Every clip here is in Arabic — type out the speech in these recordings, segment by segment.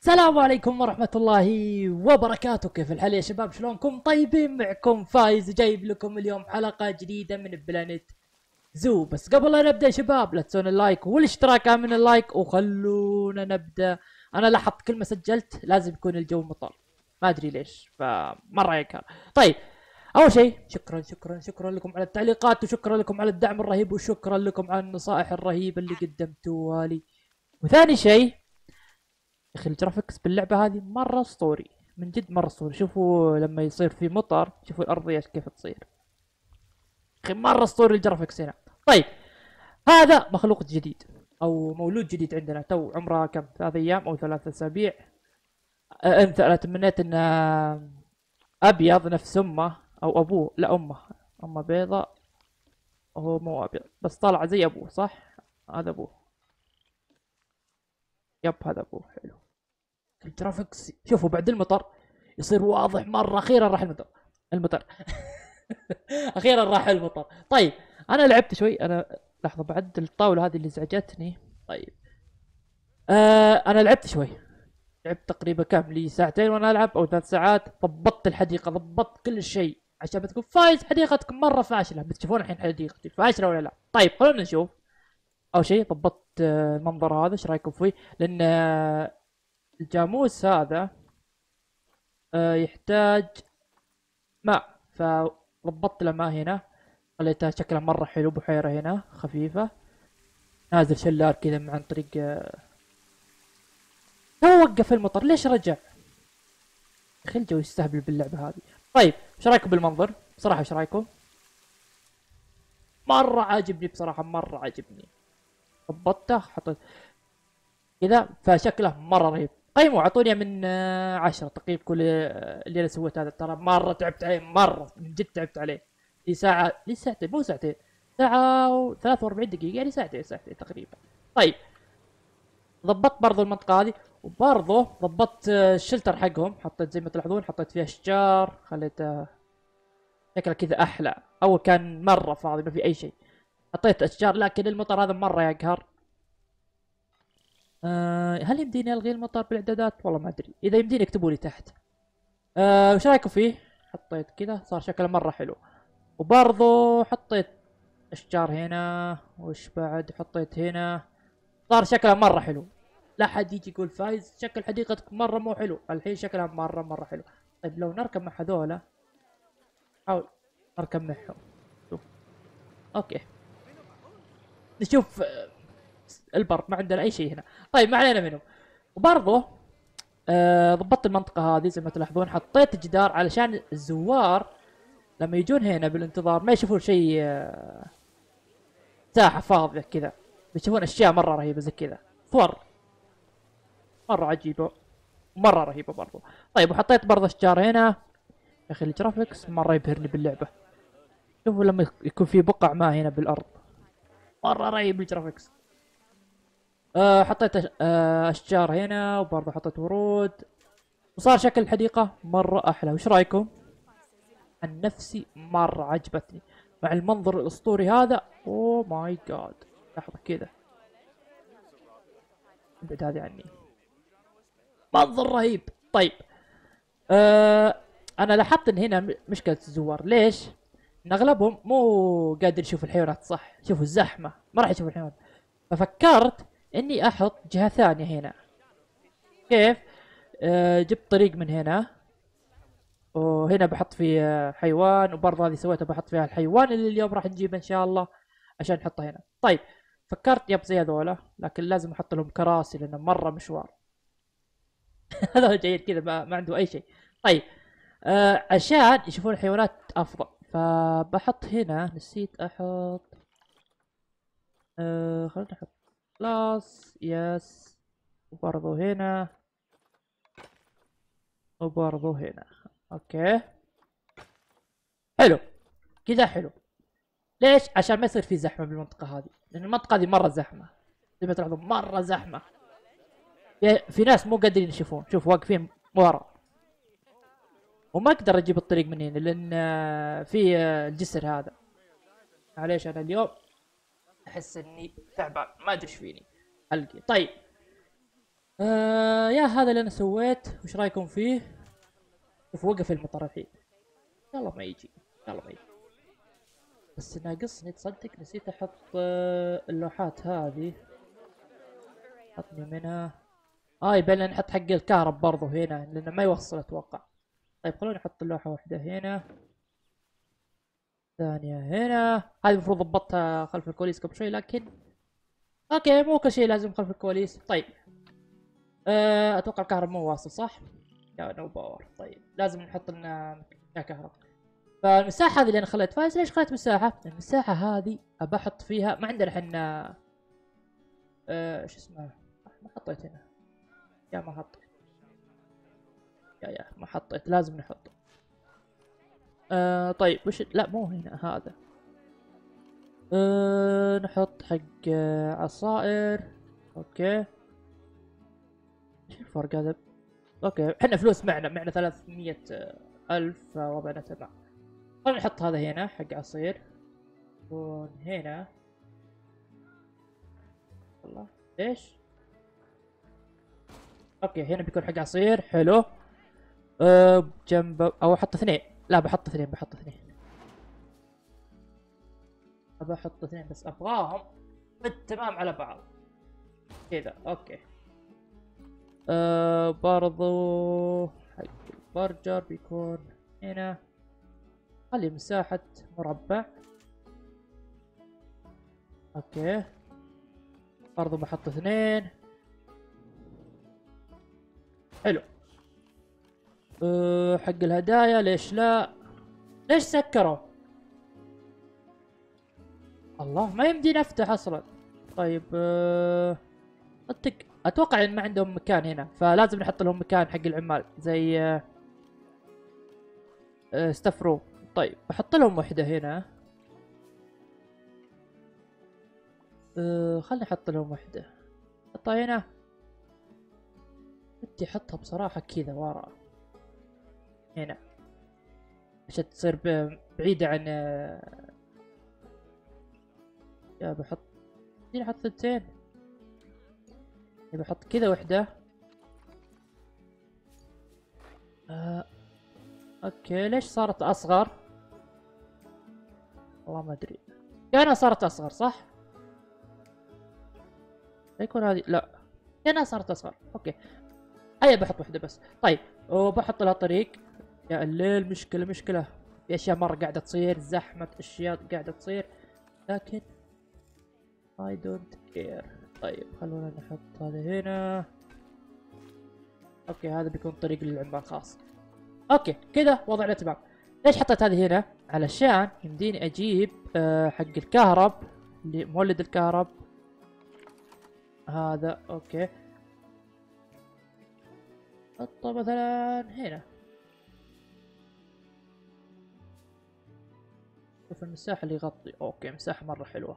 السلام عليكم ورحمة الله وبركاته. كيف الحال يا شباب؟ شلونكم؟ طيبين معكم فايز جايب لكم اليوم حلقة جديدة من Planet Zoo. بس قبل لا نبدأ يا شباب لا تنسون ال like والاشتراك من ال like وخلونا نبدأ. أنا لاحظت كل ما سجلت لازم يكون الجو مطر. ما أدري ليش فمرة يكره. طيب أول شيء شكرا شكرا شكرا لكم على التعليقات وشكرا لكم على الدعم الرهيب وشكرا لكم على النصائح الرهيبة اللي قدمتوها لي. وثاني شيء أخي ال graphics باللعبة هذه مرة أسطوري من جد مرة أسطوري. شوفوا لما يصير في مطر شوفوا الارضيه كيف تصير. أخي مرة أسطوري ال graphics هنا. طيب هذا مخلوق جديد أو مولود جديد عندنا. تو عمره كم؟ ثلاث أيام أو ثلاث أسابيع. أه، أنت أنا تمنيت انه أبيض نفس أمه أو أبوه. لا أمه. أمه بيضاء هو مو أبيض. بس طالع زي أبوه صح؟ هذا أبوه. yep هذا أبوه حلو. ال graphics شوفوا بعد المطر يصير واضح مرة أخيرا راح المطر. المطر. أخيرا راح المطر. طيب أنا لعبت شوي. أنا لحظة بعد الطاولة هذه اللي ازعجتني طيب. آه أنا لعبت شوي. لعبت تقريبا كم لي ساعتين وأنا ألعب أو ثلاث ساعات. ضبطت الحديقة ضبطت كل شيء. عشان بتكون فايز حديقتك مرة فاشلة. بتشوفون الحين حديقتي فاشلة ولا لا. طيب خلونا نشوف. أول شيء ضبطت آه، المنظر هذا إيش رأيكم فيه لأن آه، الجاموس هذا آه، يحتاج ماء فضبطت له ماء هنا خليتها شكلها مرة حلو بحيرة هنا خفيفة نازل شلال كذا عن طريق تو وقف المطر ليش رجع؟ أخي الجو يستهبل باللعبة هذه طيب إيش رأيكم بالمنظر؟ بصراحة إيش رأيكم؟ مرة عاجبني بصراحة مرة عاجبني ضبطته حطيت كذا فشكله مرة رهيب. قيموا اعطوني من آه، عشرة تقييم كل آه، اللي أنا سويت هذا. ترى مرة تعبت عليه مرة من جد تعبت عليه. لي ساعة لي ساعتين مو ساعتين ساعة و 43 دقيقة يعني ساعتين ساعتين تقريبا. طيب ضبطت برضو المنطقة هذه وبرضو ضبطت آه، الشلتر حقهم. حطيت زي ما تلاحظون حطيت فيها اشجار خليته شكله كذا أحلى. أول كان مرة فاضي ما في أي شيء. حطيت أشجار لكن المطر هذا مرة يقهر آه هل يمديني ألغي المطر بالإعدادات؟ والله ما أدري. إذا يمديني اكتبوا لي تحت. آه وش رأيكم فيه؟ حطيت كذا صار شكله مرة حلو. وبرضو حطيت أشجار هنا وش بعد؟ حطيت هنا. صار شكله مرة حلو. لا حد يجي يقول فايز شكل حديقتك مرة مو حلو. الحين شكلها مرة مرة حلو. طيب لو نركب مع هذولا حاول نركب معهم. أوكي. نشوف آه، البر ما عندنا أي شيء هنا. طيب ما علينا منهم وبرضه آه ضبطت المنطقة هذه زي ما تلاحظون حطيت جدار علشان الزوار لما يجون هنا بالانتظار ما يشوفون شيء آه ساحة فاضية كذا. بيشوفون أشياء مرة رهيبة زي كذا. صور مرة عجيبة. مرة رهيبة برضو. طيب وحطيت برضه أشجار هنا. يا أخي ال graphics مرة يبهرني باللعبة. شوفوا لما يكون في بقع ماء هنا بالأرض. مرة رهيب ال graphics. آه حطيت آه أشجار هنا وبرضه حطيت ورود. وصار شكل الحديقة مرة أحلى. وش رأيكم؟ عن نفسي مرة عجبتني. مع المنظر الأسطوري هذا oh my God لحظة كذا. ابعد هذه عني. منظر رهيب. طيب. آه أنا لاحظت إن هنا م- مشكلة الزوار. ليش؟ إن أغلبهم مو قادر يشوف الحيوانات صح؟ شوفوا الزحمة ما راح يشوف الحيوانات. ففكرت إني أحط جهة ثانية هنا. كيف؟ آه جبت طريق من هنا. وهنا بحط فيه حيوان وبرضه هذه سويتها بحط فيها الحيوان اللي اليوم راح نجيبه إن شاء الله عشان نحطه هنا. طيب فكرت yep زي هذولا لكن لازم أحط لهم كراسي لأنه مرة مشوار. هذا جيد كذا ما, ما عنده أي شيء. طيب آه عشان يشوفون الحيوانات أفضل. فبحط هنا نسيت أحط. آه خلينا نحط. glass yes. وبرضو هنا. وبرضو هنا. okay. حلو. كذا حلو. ليش؟ عشان ما يصير في زحمة بالمنطقة هذه. لأن المنطقة هذه مرة زحمة. زي ما تلاحظون مرة زحمة. في ناس مو قادرين يشوفون. شوف واقفين ورا. وما أقدر أجيب الطريق من هنا لأن في الجسر هذا. معليش أنا اليوم أحس إني تعبان ما أدري إيش فيني. حلقي طيب. آه يا هذا اللي أنا سويت. وش رأيكم فيه؟ شوف وقف المطر الحين. يلا ما يجي. يلا ما يجي. بس ناقصني تصدق نسيت أحط آه، اللوحات هذه. حطني منها. آه لنا نحط حق الكهرب برضو هنا لأنه ما يوصل أتوقع. طيب خلوني أحط اللوحة واحدة هنا ثانية هنا. هذه المفروض ضبطتها خلف الكواليس قبل شوي لكن أوكي مو كل شيء لازم خلف الكواليس. طيب أه أتوقع الكهرب مو واصل صح؟ yeah no power. طيب لازم نحط لنا كهرب فالمساحة هذه اللي أنا خليت فايز ليش خليت مساحة؟ المساحة هذه أبى أحط فيها ما عندنا إحنا أه شو اسمه ما حطيت هنا. يا ما حطيت. يا يا ما حطيت لازم نحط آه طيب وش لا مو هنا هذا. آه نحط حق آه عصائر. okay. إيش الفرق هذا؟ okay إحنا فلوس معنا معنا 300 ألف وضعنا تمام خلينا نحط هذا هنا حق عصير. يكون هنا. والله إيش؟ okay هنا بيكون حق عصير حلو. أه جنب أو أحط اثنين. لا بحط اثنين بحط اثنين. ابى أحط اثنين بس أبغاهم بالتمام على بعض. كذا okay. أه برضو حق البرجر بيكون هنا. خلي مساحة مربع. okay. برضو بحط اثنين. حلو. أه حق الهدايا ليش لا؟ ليش سكروا؟ الله ما يمديني افتح أصلا. طيب أه... أتك... أتوقع إن ما عندهم مكان هنا فلازم نحط لهم مكان حق العمال زي أه... أه... ستفرو طيب بحط لهم وحدة هنا. أه... خلني أحط لهم وحدة. حطها هنا. بدي أحطها بصراحة كذا ورا. هنا. عشان تصير بعيدة عن يا بحط هنا أحط ثنتين؟ بحط كذا وحدة. آه. أوكي ليش صارت أصغر؟ والله ما أدري. كأنها صارت أصغر صح؟ يكون هذه لا. كأنها صارت أصغر okay. هيا بحط وحدة بس. طيب وبحط لها طريق. يا الليل مشكلة مشكلة. في اشياء مره قاعدة تصير زحمة أشياء قاعدة تصير. لكن I don't care. طيب خلونا نحط هذا هنا. okay هذا بيكون طريق للعمال خاص. okay كذا وضعنا تمام ليش حطيت هذه هنا؟ علشان يمديني أجيب أه حق الكهرب مولد الكهرب. هذا okay. حطه مثلا هنا. شوف المساحة اللي يغطي. okay مساحة مرة حلوة.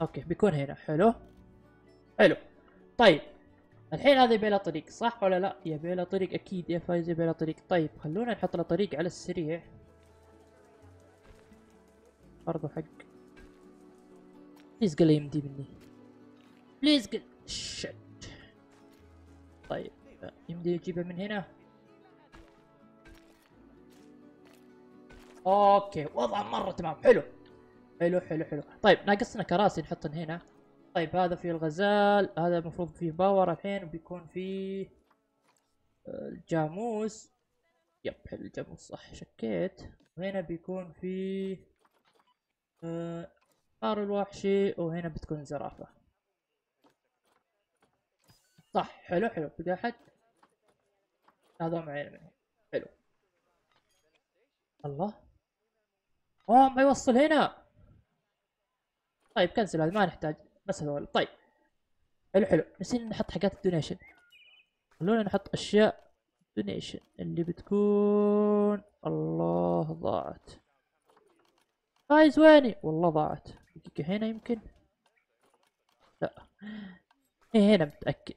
okay بيكون هنا. حلو. حلو. طيب الحين هذا يبي له طريق صح ولا لا؟ يبي له طريق أكيد يا فايز يبي له طريق. طيب خلونا نحط له طريق على السريع. برضو حق. please قال يمدي مني. please قال shit طيب يمدي يجيبها من هنا؟ okay وضع مرة تمام حلو. حلو حلو حلو. طيب ناقصنا كراسي نحطن هنا. طيب هذا فيه الغزال هذا المفروض فيه power الحين وبيكون فيه آه، الجاموس. yep حلو الجاموس صح شكيت. وهنا بيكون فيه آه الوحشي وهنا بتكون زرافة. صح حلو حلو بقى احد هذا معين منه حلو. الله. اوه ما يوصل هنا. طيب cancel هذا ما نحتاج. بس هذول. طيب. حلو حلو. نسينا نحط حاجات ال donation. خلونا نحط أشياء donation اللي بتكون الله ضاعت. فايز ويني والله ضاعت. دقيقة هنا يمكن؟ لا. هنا متأكد.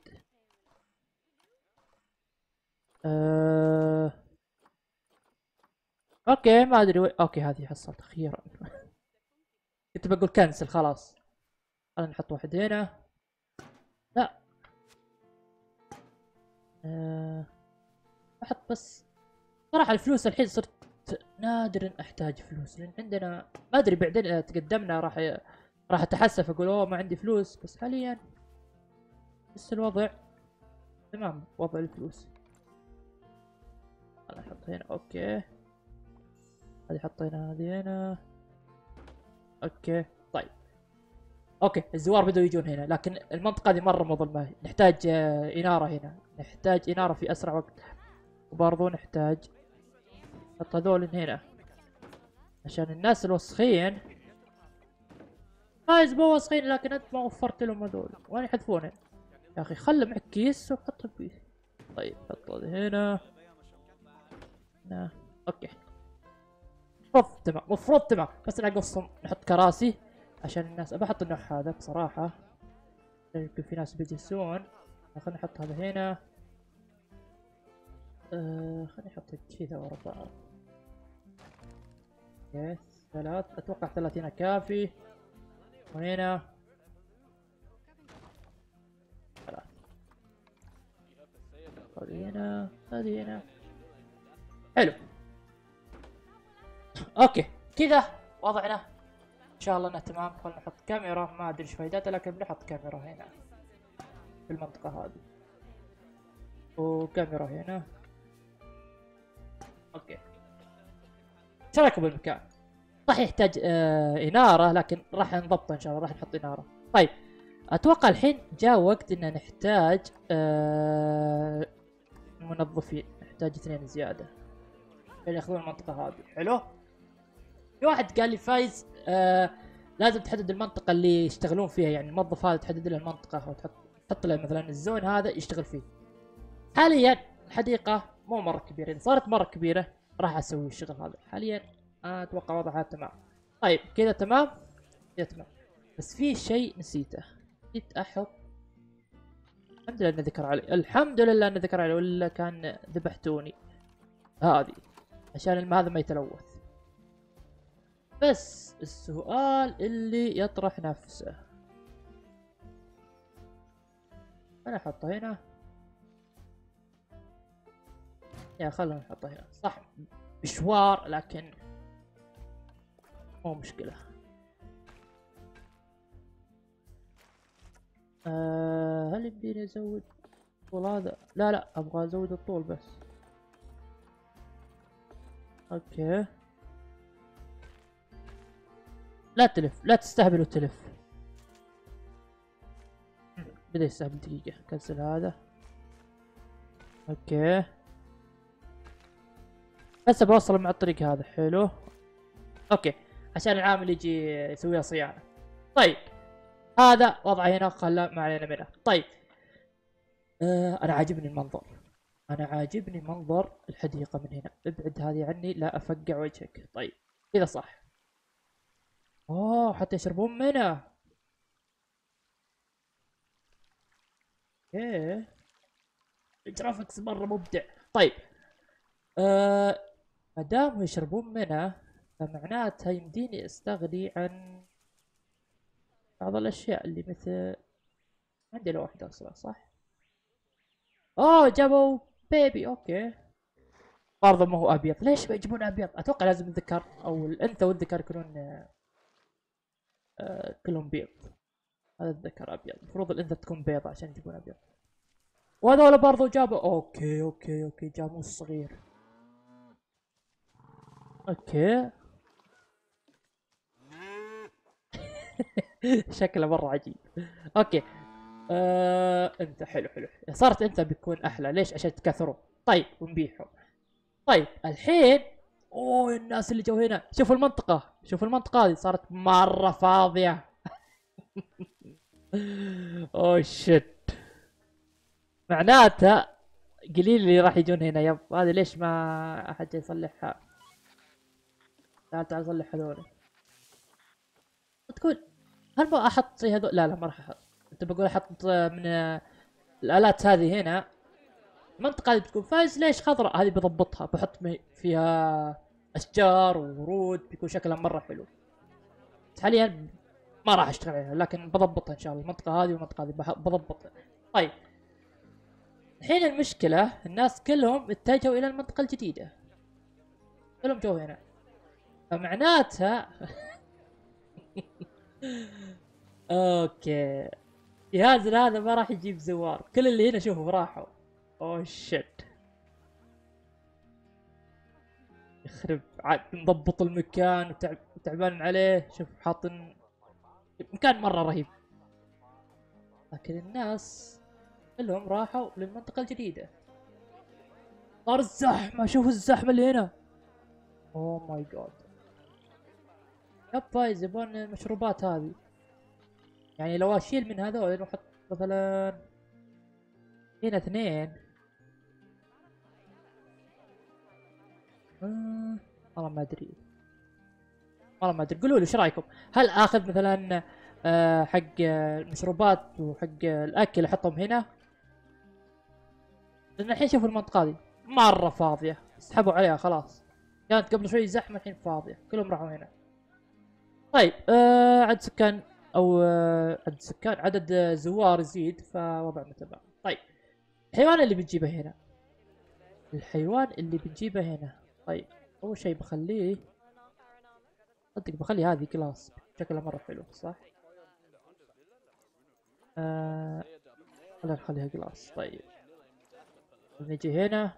أه... okay ما أدري وين okay هذه حصلت أخيرا. كنت بقول cancel خلاص. خلينا نحط واحد هنا. لا. آه، أحط بس. صراحة الفلوس الحين صرت نادرا أحتاج فلوس لأن عندنا ما أدري بعدين تقدمنا راح راح أتحسف أقول أوه ما عندي فلوس. بس حاليا بس الوضع تمام وضع الفلوس. أنا أحط هنا أوكي. هذه حطينا هذه هنا. okay طيب. okay الزوار بدأوا يجون هنا لكن المنطقة هذه مرة مظلمة. نحتاج آه، إنارة هنا. نحتاج إنارة في أسرع وقت. وبرضو نحتاج نحط هذول هنا. عشان الناس الوسخين. ما يزبوا وسخين لكن أنت ما وفرت لهم هذول. وين يحذفونه؟ يا أخي خله معك كيس وحطه فيه. طيب حط هذا هنا. هنا. okay. مفروض تمام مفروض تمام بس نقصهم نحط كراسي عشان الناس أبى أحط النوع هذا بصراحة. يمكن في ناس بيجلسون. خلينا نحط هذا هنا. آه خليني أحط كذا ورا yes ثلاث. أتوقع ثلاثين كافي. وهنا. ثلاث. هذه هنا هذه هنا. حلو. okay كذا وضعنا. إن شاء الله إنه تمام. خلنا نحط كاميرا. ما أدري إيش فائدتها لكن بنحط كاميرا هنا. في المنطقة هذه. وكاميرا هنا. okay. إيش رايكم بالمكان؟ راح يحتاج آه إنارة لكن راح نضبطه إن شاء الله. راح نحط إنارة. طيب أتوقع الحين جاء وقت إن نحتاج آه منظفين. نحتاج اثنين عشان ياخذون المنطقة هذه. حلو؟ في واحد قال لي فايز آه لازم تحدد المنطقة اللي يشتغلون فيها يعني الموظف هذا تحدد له المنطقة وتحط تحط له مثلا الزون هذا يشتغل فيه. حاليا الحديقه مو مرة كبيرة إذا صارت مرة كبيرة راح أسوي الشغل هذا. حاليا أتوقع وضعها تمام. طيب كذا تمام؟ كذا تمام. بس في شيء نسيته. نسيت أحط الحمد لله إنه ذكر علي الحمد لله إنه ذكر علي ولا كان ذبحتوني. هذه عشان هذا ما يتلوث. بس السؤال اللي يطرح نفسه. أنا أحطه هنا. يا خلنا نحطه هنا. صح. مشوار لكن مو مشكلة. آه هل يمديني أزود الطول هذا؟ لا لا أبغى أزود الطول بس. أوكي. لا تلف لا تستهبل وتلف. بدأ يستهبل دقيقة. كنسل هذا. okay. بس بوصل مع الطريق هذا. حلو. okay. عشان العامل يجي يسوي صيانة. طيب. هذا وضعه هنا. خلى ما علينا منه. طيب. آه أنا عاجبني المنظر. أنا عاجبني منظر الحديقة من هنا. ابعد هذه عني. لا أفقع وجهك. طيب. كذا صح. اوه حتى يشربون منه إيه ال graphics مرة مبدع. طيب. آه ما دام يشربون منه فمعناتها يمديني أستغني عن بعض الأشياء اللي مثل عندي لو واحدة أصلا صح؟ اوه جابوا baby okay. برضه ما هو أبيض. ليش يجيبون أبيض؟ أتوقع لازم الذكر أو الأنثى والذكر يكونون كلهم بيض. هذا الذكر أبيض. المفروض الإنثى تكون بيضة عشان يجيبون أبيض. وهذول برضو جابوا okay okay okay جابوا الصغير okay. شكله مرة عجيب. okay. آه انت حلو حلو. صارت انت بيكون أحلى. ليش؟ عشان تكثروا طيب ونبيعهم طيب الحين أوه الناس اللي جو هنا. شوفوا المنطقة. شوفوا المنطقة هذه. صارت مرة فاضية. أوه شت معناته قليل اللي راح يجون هنا. يب هذه ليش ما أحد يصلحها؟ تعال تعال صلح هذول. تقول هل ما أحط زي هذول؟ لا لا ما راح أحط. أنت بقول أحط من الآلات هذه هنا. المنطقة هذه بتكون فايز ليش خضراء هذه بضبطها بحط فيها أشجار وورود بيكون شكلها مرة حلو. حاليا ما راح أشتغل عليها لكن بضبطها إن شاء الله. المنطقة هذه والمنطقة هذه بضبطها. طيب. الحين المشكلة الناس كلهم اتجهوا إلى المنطقة الجديدة. كلهم جو هنا. فمعناتها okay. جهازنا هذا ما راح يجيب زوار. كل اللي هنا شوفوا راحوا. اوه شت يخرب. عاد مضبط المكان وتعب تعبان عليه. شوف حاطن مكان مرة رهيب. لكن الناس كلهم راحوا للمنطقة الجديدة صار الزحمة. شوف الزحمة اللي هنا. اوه ماي جاد يب فايز يبون المشروبات هذه. يعني لو أشيل من هذول وأحط مثلا هنا اثنين. والله ما أدري. والله ما أدري. قولوا لي إيش رأيكم؟ هل آخذ مثلا آه، حق المشروبات وحق الأكل أحطهم هنا؟ لأن الحين شوفوا المنطقة هذه مرة فاضية. سحبوا عليها خلاص. كانت قبل شوي زحمة الحين فاضية. كلهم راحوا هنا. طيب آه عدد سكان أو آه عدد سكان عدد زوار يزيد فوضعنا تمام طيب الحيوان اللي بنجيبه هنا. الحيوان اللي بنجيبه هنا. طيب. أول شيء بخليه صدق بخلي هذه glass شكلها مرة حلو صح؟ آه... خلينا نخليها glass طيب. نجي هنا.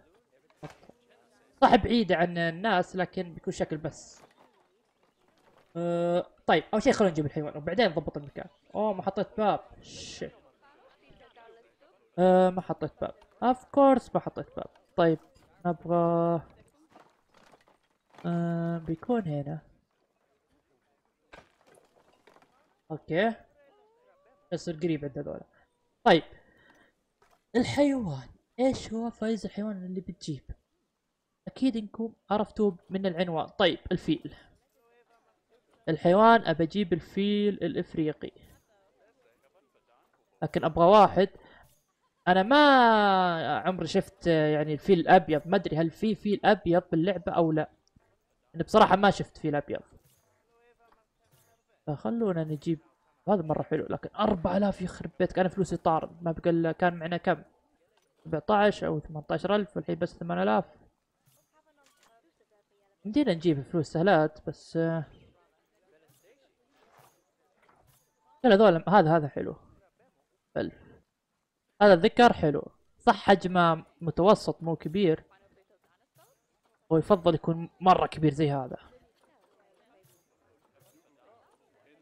صح بعيدة عن الناس لكن بيكون شكل بس. أه طيب أول شيء خلينا نجيب الحيوان وبعدين نضبط المكان. أوه ما حطيت باب. shit. أه ما حطيت باب. of course ما حطيت باب. طيب نبغى أه بيكون هنا. okay. يصير قريب عند هذول طيب. الحيوان. إيش هو فايز الحيوان اللي بتجيب؟ أكيد إنكم عرفتوا من العنوان. طيب الفيل. الحيوان أبى أجيب الفيل الإفريقي. لكن أبغى واحد. أنا ما عمري شفت يعني الفيل الأبيض. ما أدري هل في فيل أبيض باللعبة أو لا. أنا بصراحة ما شفت فيل ابيض فخلونا نجيب هذا مرة حلو لكن 4000 يخرب بيتك. أنا فلوسي طار ما بقى كان معنا كم؟ 17 أو 18000 والحين بس 8000 يمدينا نجيب فلوس سهلات بس كل هذول هذا هذا حلو. ألف. هذا الذكر حلو. صح حجمه متوسط مو كبير. ويفضل يكون مرة كبير زي هذا.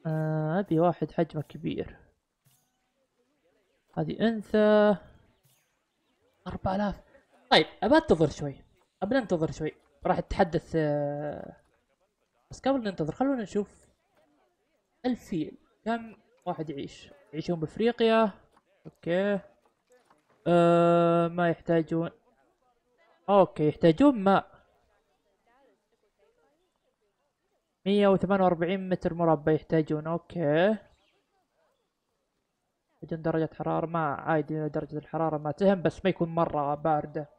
آه أبي واحد حجمه كبير. هذه أنثى. أربعة آلاف. طيب أبى أنتظر شوي. أبى ننتظر شوي. راح أتحدث آه بس قبل ننتظر خلونا نشوف الفيل. كم واحد يعيش؟ يعيشون بأفريقيا؟ أوكي. أه ما يحتاجون. okay يحتاجون ماء. مية وثمانية وأربعين متر مربع يحتاجون. okay. يحتاجون درجة حرارة. ما عادي درجة الحرارة ما تهم بس ما يكون مرة باردة.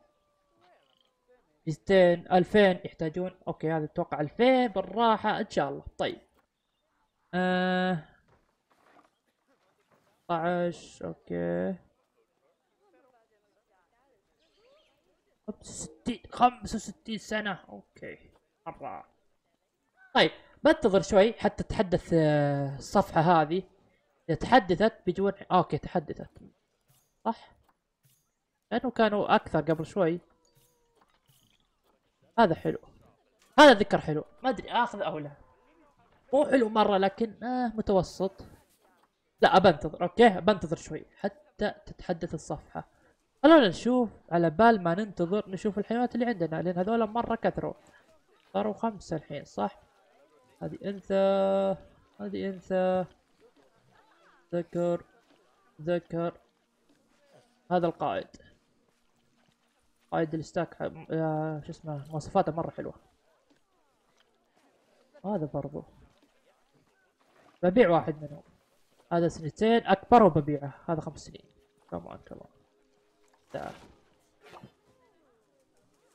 ميتين ألفين يحتاجون. okay هذا أتوقع ألفين بالراحة إن شاء الله. طيب. آه. 16 okay. 65 65 سنة. okay. مرة. طيب بنتظر شوي حتى تحدث آه، الصفحة هذه. إذا تحدثت بيجون okay تحدثت. صح؟ لأنه كانوا أكثر قبل شوي. هذا حلو. هذا ذكر حلو. ما أدري آخذ أو لا. مو حلو مرة لكن آه متوسط. لا بنتظر okay بنتظر شوي حتى تتحدث الصفحة. خلونا نشوف على بال ما ننتظر نشوف الحيوانات اللي عندنا لأن هذول مرة كثروا. صاروا خمسة الحين صح؟ هذه أنثى هذه أنثى. ذكر ذكر. هذا القائد. قائد الستاك شو اسمه مواصفاته مرة حلوة. هذا برضو. ببيع واحد منهم. هذا سنتين أكبر وببيعه. هذا خمس سنين. كمان كمان تعال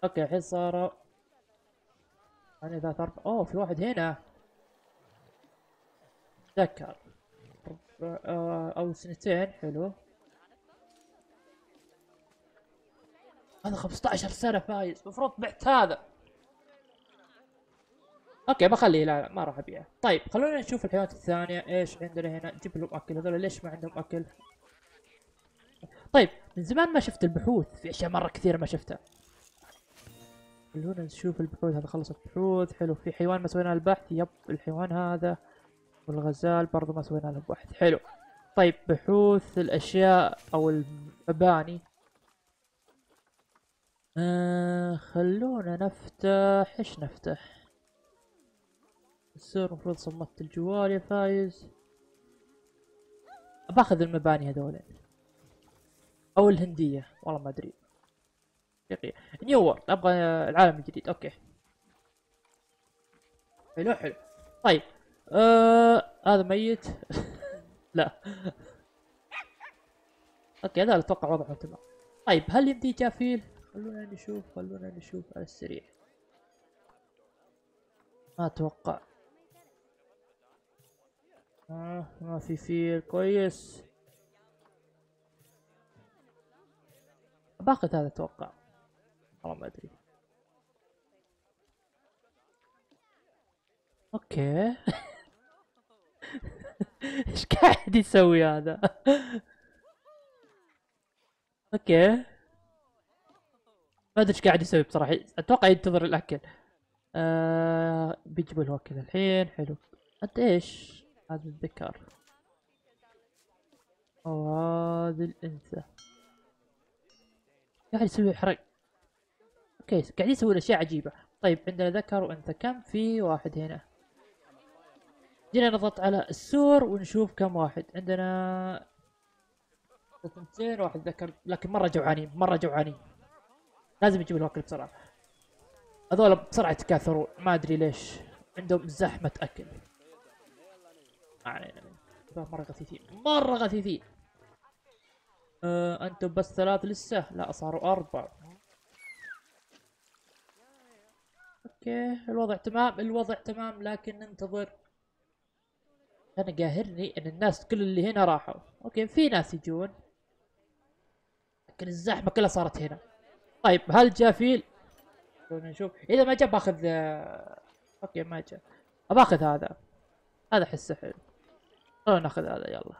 أوكي الحين صار يعني ثلاث أربع أوه في واحد هنا. ذكر أو سنتين حلو. هذا 15 سنة فايز. المفروض بعت هذا. okay بخليه. لا لا ما راح ابيعه. طيب خلونا نشوف الحيوانات الثانية. إيش عندنا هنا؟ نجيب لهم أكل. هذول ليش ما عندهم أكل؟ طيب من زمان ما شفت البحوث. في أشياء مرة كثيرة ما شفتها. خلونا نشوف البحوث. هذا خلصت بحوث حلو في حيوان ما سوينا البحث. yep الحيوان هذا. والغزال برضو ما سوينا له بحث حلو. طيب بحوث الأشياء أو المباني. آه خلونا نفتح إيش نفتح؟ السور المفروض صمت الجوال يا فايز. باخذ المباني هذول. أو الهندية والله ما أدري. New World أبغى العالم الجديد. okay. حلو حلو. طيب آه هذا ميت. لا. okay هذا أتوقع وضعه تمام طيب هل يمدي جا فيل؟ خلونا نشوف خلونا نشوف على السريع. ما أتوقع. آه ما في فيل. كويس. باخذ هذا أتوقع. والله ما أدري. okay. إيش قاعد يسوي هذا؟ okay. ما أدري إيش قاعد يسوي بصراحة. أتوقع ينتظر الأكل. آه بيجيبوا له اكل الحين. حلو. أنت إيش؟ هذا الذكر. وهذا الأنثى. قاعد يسوي حرق. okay قاعد يسوي أشياء عجيبة. طيب عندنا ذكر وأنثى. كم في واحد هنا؟ جينا نضغط على السور ونشوف كم واحد. عندنا اثنتين واحد ذكر لكن مرة جوعانين مرة جوعانين. لازم يجيبوا الاكل بسرعة. هذول بسرعة يتكاثرون ما أدري ليش. عندهم زحمة أكل. ما علينا. مرة غثيثين مرة غثيثين. أه أنتم بس ثلاث لسه؟ لا صاروا أربع okay الوضع تمام الوضع تمام لكن ننتظر أنا قاهرني إن الناس كل اللي هنا راحوا. okay في ناس يجون لكن الزحمة كلها صارت هنا. طيب هل جاء فيل نشوف. إذا ما جاء باخذ آه، okay ما جاء. باخذ هذا. هذا احسه حلو. خلونا ناخذ هذا يلا.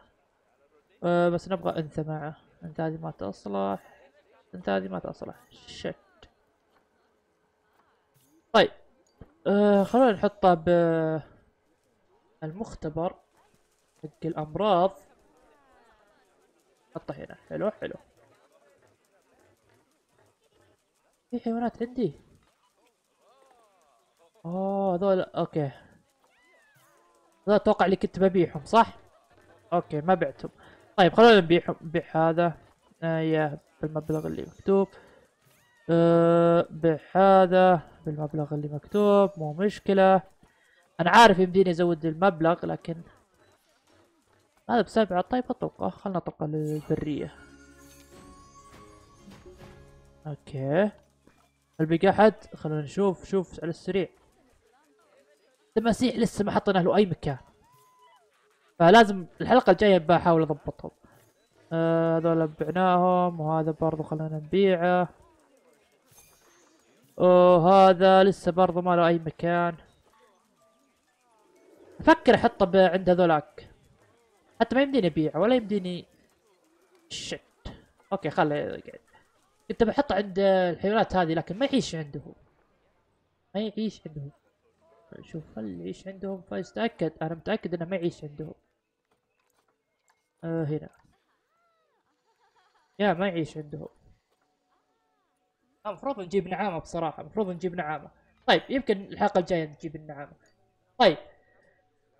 أه بس نبغى أنثى معه. انت هذه ما تصلح. انت هذه ما تصلح. شت طيب. أه خلونا نحطه ب المختبر. حق الأمراض. حطه هنا. حلو حلو. في حيوانات عندي؟ اوه هذول أوكي. هذول أتوقع اللي كنت ببيعهم صح؟ okay ما بعتهم. طيب خلونا نبيعهم. نبيع هذا. yeah بالمبلغ اللي مكتوب. آه بيع هذا بالمبلغ اللي مكتوب. مو مشكلة. أنا عارف يمديني أزود المبلغ لكن هذا بسبعة طيب أتوقع خلنا نطلقه للبرية okay. هل بقى أحد؟ خلونا نشوف. شوف على السريع. تماسيح لسه ما حطينا له أي مكان. فلازم الحلقة الجاية بحاول أضبطهم. آه، هذول آه بعناهم وهذا برضو خلينا نبيعه. وهذا لسه برضو ما له أي مكان. أفكر أحطه عند هذولاك. حتى ما يمديني ابيعه ولا يمديني شت أوكي خله يقعد كنت بحطه عند الحيوانات هذه لكن ما يعيش عندهم. ما يعيش عندهم. شوف هل يعيش عندهم بس تأكد أنا متأكد إنه ما يعيش عندهم. آه هنا. yeah ما يعيش عندهم. المفروض نجيب نعامة بصراحة المفروض نجيب نعامة. طيب يمكن الحلقة الجاية نجيب النعامة. طيب.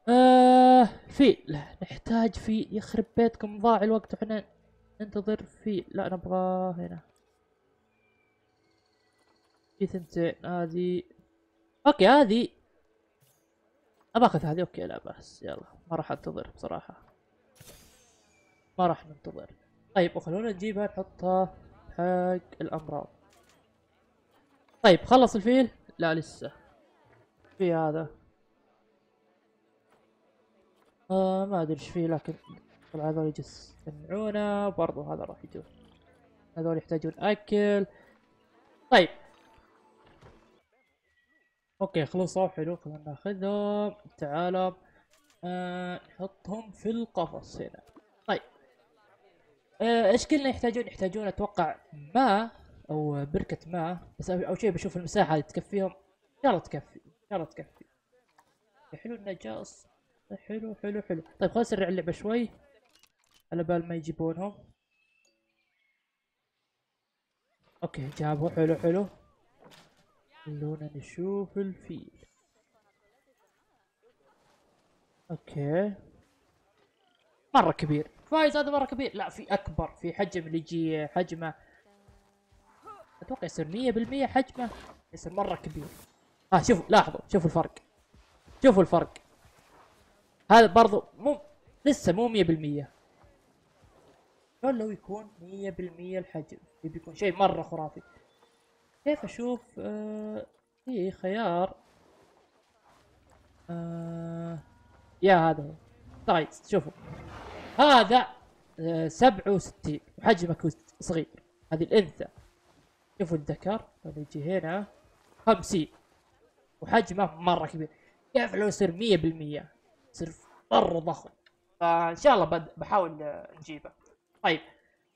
آه فيل نحتاج فيل يخرب بيتكم ضاع الوقت وحنا ننتظر فيل لا نبغى هنا. في ثنتين هذه okay هذه. ابى اخذ هذه okay لا بس يلا ما راح انتظر بصراحة. ما راح ننتظر. طيب وخلونا نجيبها نحطها حق الأمراض. طيب خلص الفيل؟ لا لسه. في هذا. آه ما أدري إيش فيه لكن طلع هذول يجمعونه وبرضه هذا راح يجون. هذول يحتاجون أكل. طيب. أوكي خلصوا حلو خلينا ناخذهم تعالوا. آه نحطهم في القفص هنا. طيب. آه إيش يحتاجون؟ يحتاجون أتوقع ماء أو بركة ماء. بس أول شيء بشوف المساحة اللي تكفيهم. ان شاء الله تكفي ان شاء الله تكفي. حلو النجاص. حلو حلو حلو. طيب خلينا نسرع اللعبة شوي. على بال ما يجيبونهم okay جابوا. حلو حلو. خلونا نشوف الفيل. okay. مرة كبير. فايز هذا مرة كبير. لا في أكبر في حجم اللي يجي حجمه. أتوقع يصير مية بالمية حجمه. يصير مرة كبير. ها آه شوفوا لاحظوا شوفوا الفرق. شوفوا الفرق. هذا برضو مو لسه مو 100% لو لو يكون 100% الحجم بيكون شيء مرة خرافي. كيف أشوف آه في خيار؟ آه يا هذا هو. طيب شوفوا. هذا آه 67 وحجمك صغير. هذه الأنثى. شوفوا الذكر اللي يجي هنا 50 وحجمه مرة كبير. كيف لو يصير 100% صرف مره ضخم. فإن شاء الله بحاول نجيبه. طيب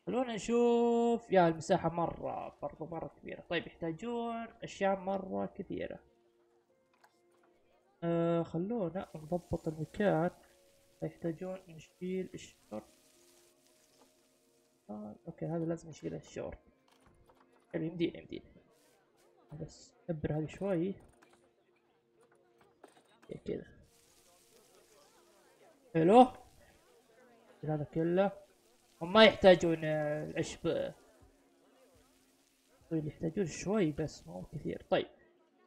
خلونا نشوف. yeah المساحة مرة برضو مرة كبيرة. طيب يحتاجون أشياء مرة كثيرة. آه خلونا نضبط المكان. يحتاجون نشيل الشور. آه okay هذا لازم نشيل الشور. حلو يمدينا يمدينا بس ابر هذه شوي كذا. حلو. هذا كله. هم ما يحتاجون العشب طيب يحتاجون شوي بس مو كثير. طيب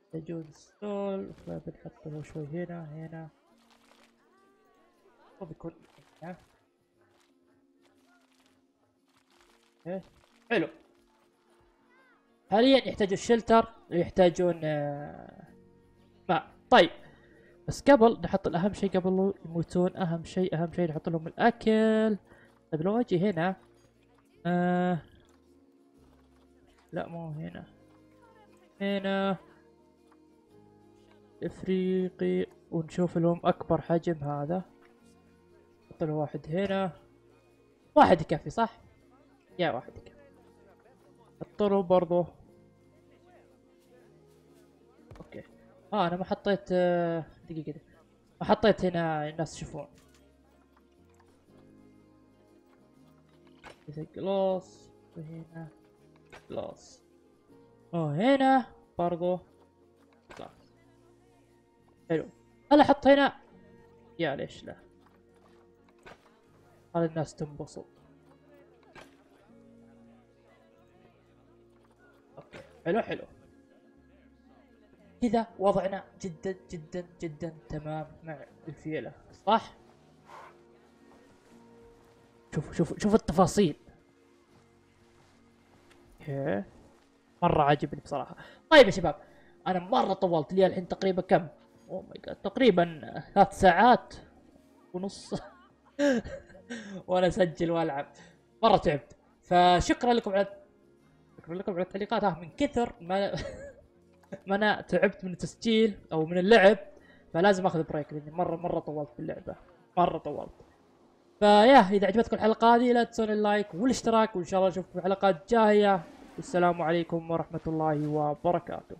يحتاجون ستول فبنحط له شوي هنا هنا. وبيكون هنا إيه، حلو. حاليا يحتاجون الشلتر ويحتاجون آه، ماء طيب بس قبل نحط الأهم شيء قبل يموتون أهم شيء أهم شيء نحط لهم الأكل. طيب لو أجي هنا آه لا مو هنا. هنا. إفريقي ونشوف لهم أكبر حجم هذا. نحط له واحد هنا. واحد يكفي صح؟ yeah واحد يكفي. حط له برضو. آه أنا ما حطيت آه، دقيقة ما حطيت هنا الناس يشوفون glass وهنا glass وهنا برضو. glass حلو. هل أحط هنا؟ yeah ليش لا. هذا الناس تنبسط؟ okay. حلو حلو. كذا وضعنا جدا جدا جدا تمام. مع الفيلة. صح؟ شوف شوف شوف التفاصيل. okay مرة عاجبني بصراحة. طيب يا شباب أنا مرة طولت. لي الحين تقريبا كم؟ oh my god تقريبا ثلاث ساعات ونص. وأنا أسجل وألعب. مرة تعبت. فشكرا لكم على شكرا لكم على التعليقات. ها من كثر ما ما أنا تعبت من التسجيل أو من اللعب فلازم أخذ break لأني مره مرة طولت في اللعبة. مرة طولت. فيا إذا عجبتكم الحلقة هذه لا تنسون ال like والاشتراك وإن شاء الله نشوفكم في حلقات جاية. والسلام عليكم ورحمة الله وبركاته.